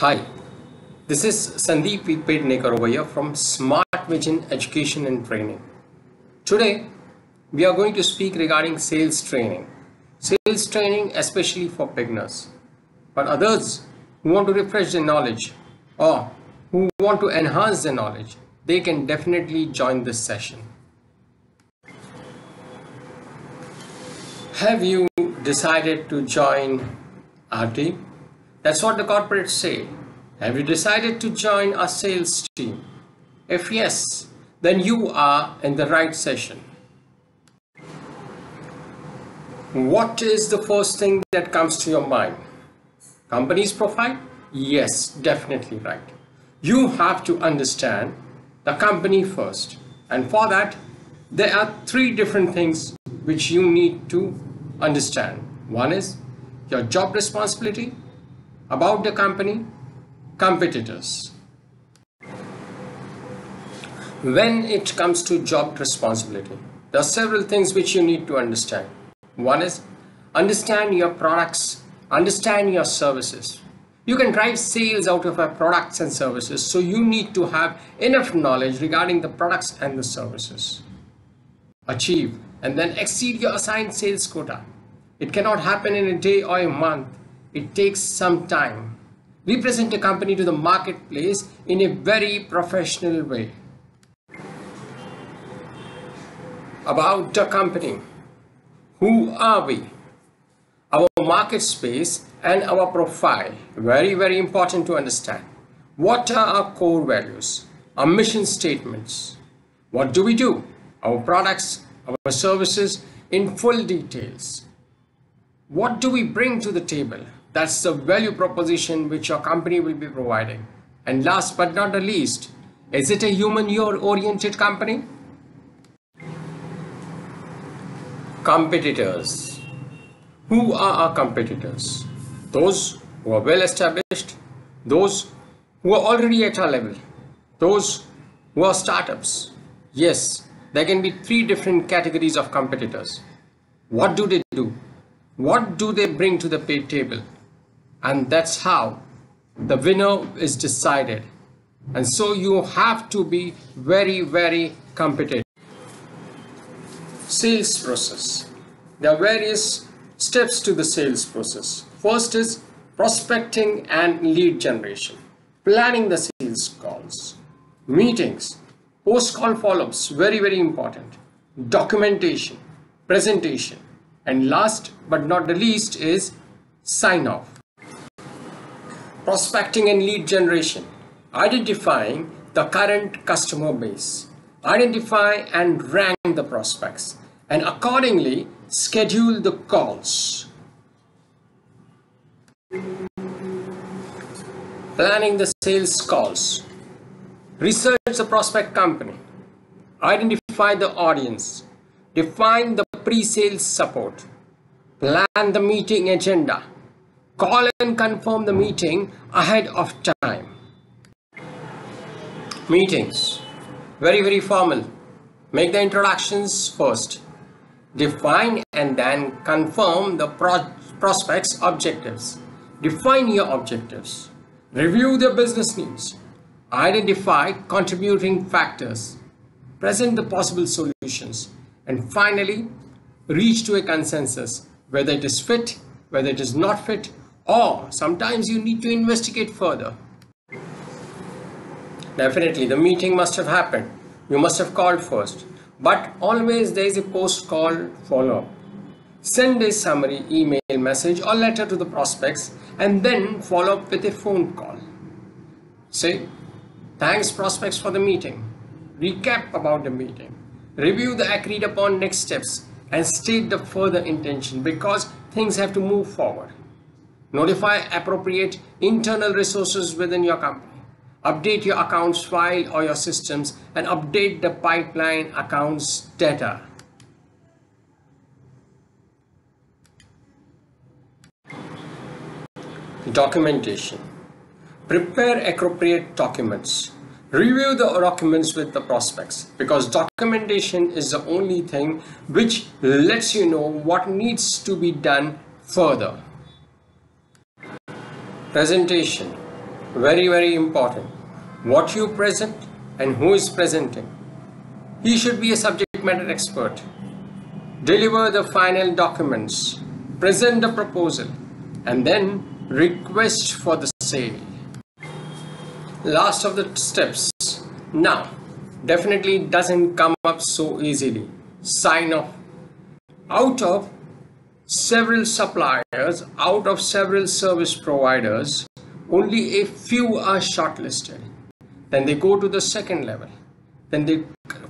Hi, this is Sandip over here from Smart Vision Education and Training. Today, we are going to speak regarding sales training. Sales training especially for beginners, but others who want to refresh their knowledge or who want to enhance their knowledge, they can definitely join this session. Have you decided to join our team? That's what the corporates say. Have you decided to join our sales team? If yes, then you are in the right session. What is the first thing that comes to your mind? Company's profile? Yes, definitely right. You have to understand the company first. And for that, there are three different things which you need to understand. One is your job responsibility, about the company, competitors. When it comes to job responsibility, there are several things which you need to understand. One is understand your products, understand your services. You can drive sales out of our products and services, so you need to have enough knowledge regarding the products and the services. Achieve and then exceed your assigned sales quota. It cannot happen in a day or a month. It takes some time. Represent a company to the marketplace in a very professional way. About the company. Who are we? Our market space and our profile. Very, very important to understand. What are our core values? Our mission statements. What do we do? Our products, our services in full details. What do we bring to the table? That's the value proposition which your company will be providing. And last but not the least, is it a human oriented company? Competitors. Who are our competitors? Those who are well established, those who are already at our level, those who are startups. Yes, there can be three different categories of competitors. What do they do? What do they bring to the pay table? And that's how the winner is decided. And so you have to be very, very competent sales process. There are various steps to the sales process. First is prospecting and lead generation, planning the sales calls, meetings, post-call follow-ups, very, very important, documentation, presentation, and last but not the least is sign off. Prospecting and lead generation, identifying the current customer base, identify and rank the prospects, and accordingly schedule the calls. Planning the sales calls. Research the prospect company. Identify the audience. Define the pre-sales support. Plan the meeting agenda. Call and confirm the meeting ahead of time. Meetings. Very, very formal. Make the introductions first define and then confirm the pro prospect's objectives. Define your objectives. Review their business needs. Identify contributing factors. Present the possible solutions. And finally, reach to a consensus whether it is fit, whether it is not fit, or sometimes you need to investigate further. Definitely, the meeting must have happened. You must have called first but always there is a post call follow-up. Send a summary email message or letter to the prospects and then follow up with a phone call. Say, thanks prospects for the meeting. Recap about the meeting. Review the agreed upon next steps and state the further intention because things have to move forward. Notify appropriate internal resources within your company update your accounts file or your systems and update the pipeline accounts data. Documentation. Prepare appropriate documents. Review the documents with the prospects because documentation is the only thing which lets you know what needs to be done further. Presentation. Very very important. What you present and who is presenting. He should be a subject matter expert. Deliver the final documents. Present the proposal. And then request for the sale. Last of the steps. Now definitely doesn't come up so easily. Sign off. Out of several suppliers out of several service providers only a few are shortlisted. Then they go to the second level. Then they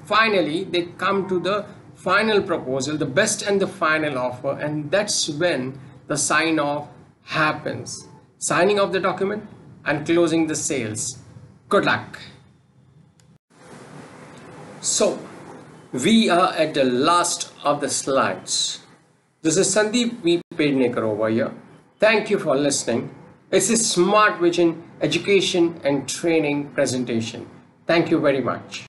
finally they come to the final proposal the best and the final offer and that's when the sign off happens. Signing of the document and closing the sales. Good luck. So we are at the last of the slides this is Sandip V. Pednekar over here. Thank you for listening. It's a Smart Vision education and training presentation. Thank you very much.